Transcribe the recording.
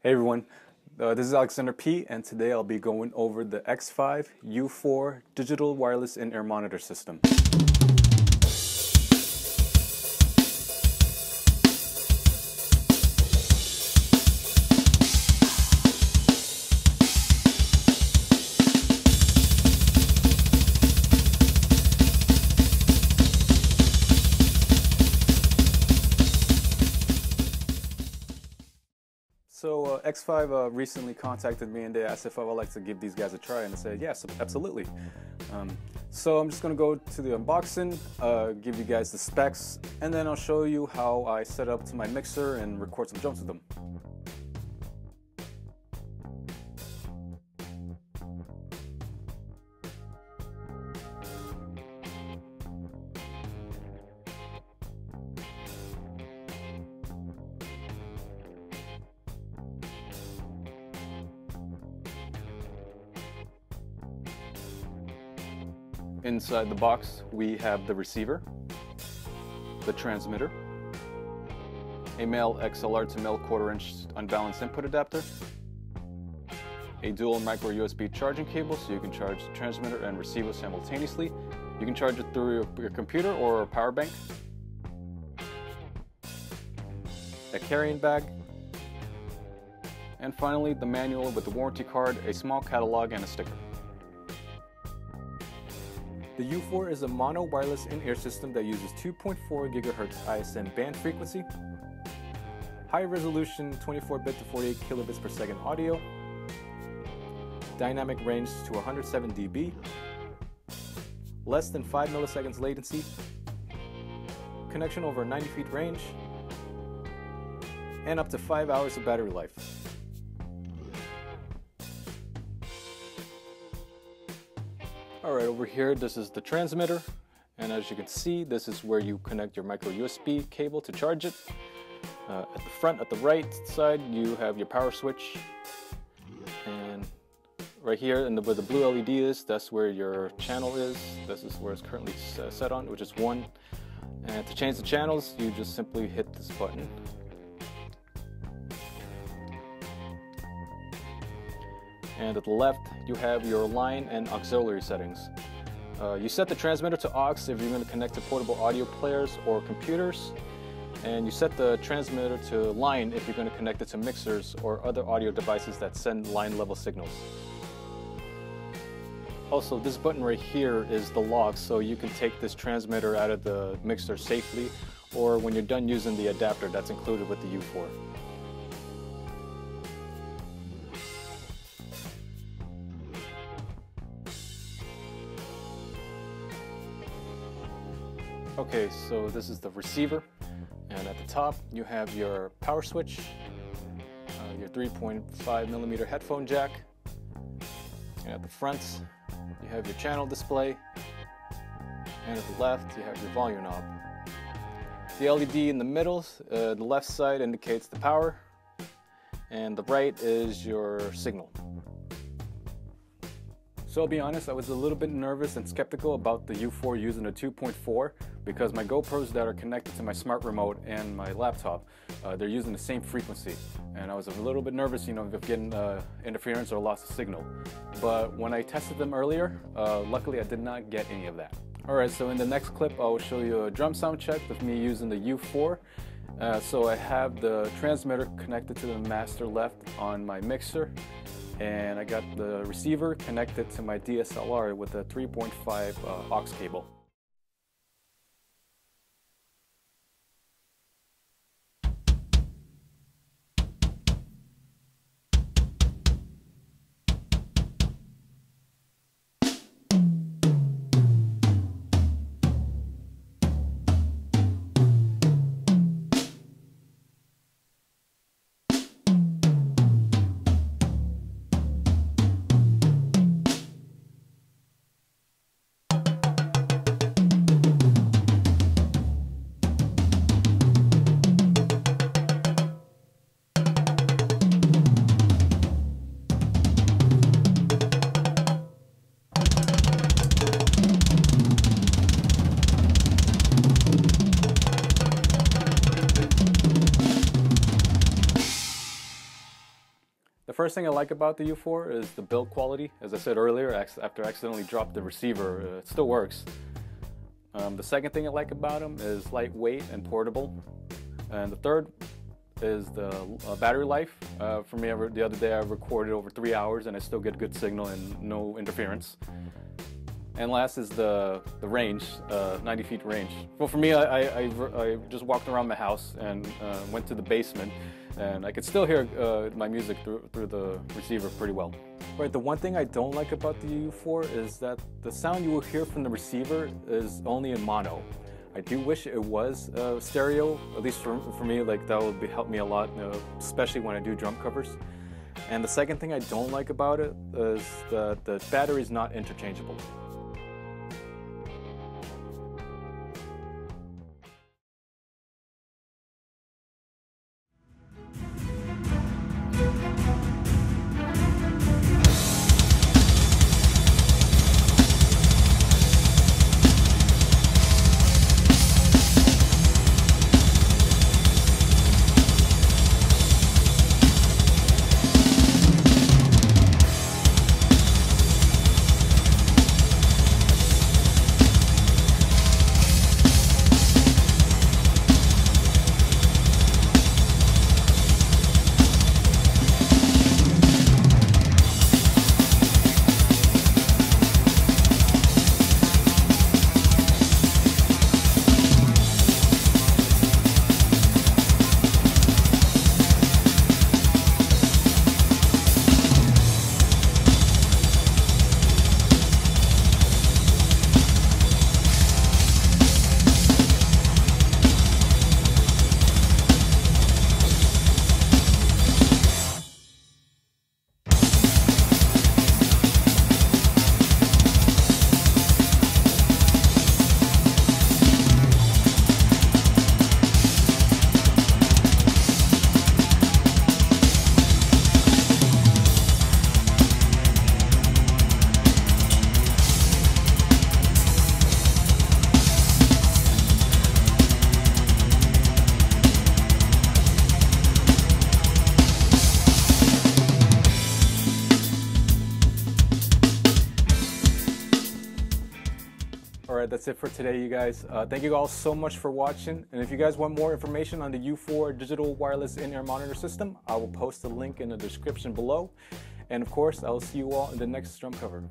Hey everyone, uh, this is Alexander P, and today I'll be going over the Xvive U4 digital wireless in-ear monitor system. So uh, Xvive uh, recently contacted me and they asked if I would like to give these guys a try, and I said yes, absolutely. Um, so I'm just gonna go to the unboxing, uh, give you guys the specs, and then I'll show you how I set up to my mixer and record some jumps with them. Inside the box, we have the receiver, the transmitter, a male XLR to male quarter inch unbalanced input adapter, a dual micro USB charging cable so you can charge the transmitter and receiver simultaneously. You can charge it through your, computer or a power bank, a carrying bag, and finally the manual with the warranty card, a small catalog, and a sticker. The U4 is a mono wireless in-ear system that uses 2.4 GHz ISM band frequency, high resolution 24-bit to 48 kilobits per second audio, dynamic range to 107 dB, less than 5 milliseconds latency, connection over 90 feet range, and up to 5 hours of battery life. Alright, over here this is the transmitter and as you can see this is where you connect your micro USB cable to charge it. Uh, at the front, at the right side you have your power switch and right here and where the blue LED is that's where your channel is. This is where it's currently set on which is 1 and to change the channels you just simply hit this button and at the left you have your line and auxiliary settings. Uh, you set the transmitter to aux if you're going to connect to portable audio players or computers, and you set the transmitter to line if you're going to connect it to mixers or other audio devices that send line level signals. Also, this button right here is the lock, so you can take this transmitter out of the mixer safely, or when you're done using the adapter that's included with the U4. Okay, so this is the receiver, and at the top you have your power switch, uh, your 3.5 millimeter headphone jack, and at the front you have your channel display, and at the left you have your volume knob. The LED in the middle, uh, the left side indicates the power, and the right is your signal. So I'll be honest, I was a little bit nervous and skeptical about the U4 using a 2.4 because my GoPros that are connected to my smart remote and my laptop, uh, they're using the same frequency. And I was a little bit nervous, you know, of getting uh, interference or loss of signal. But when I tested them earlier, uh, luckily I did not get any of that. Alright, so in the next clip I will show you a drum sound check with me using the U4. Uh, so I have the transmitter connected to the master left on my mixer and I got the receiver connected to my DSLR with a 3.5 uh, aux cable. First thing I like about the U4 is the build quality. As I said earlier, after I accidentally dropped the receiver, uh, it still works. Um, the second thing I like about them is lightweight and portable. And the third is the uh, battery life. Uh, for me, the other day I recorded over three hours and I still get good signal and no interference. And last is the, the range, uh, 90 feet range. Well, for me, I, I, I just walked around my house and uh, went to the basement and I could still hear uh, my music through, through the receiver pretty well. Right, the one thing I don't like about the U4 is that the sound you will hear from the receiver is only in mono. I do wish it was uh, stereo, at least for, for me, like that would be, help me a lot, uh, especially when I do drum covers. And the second thing I don't like about it is that the battery is not interchangeable. Right, that's it for today, you guys. Uh, thank you all so much for watching. And if you guys want more information on the U4 digital wireless in-ear monitor system, I will post a link in the description below. And of course, I will see you all in the next drum cover.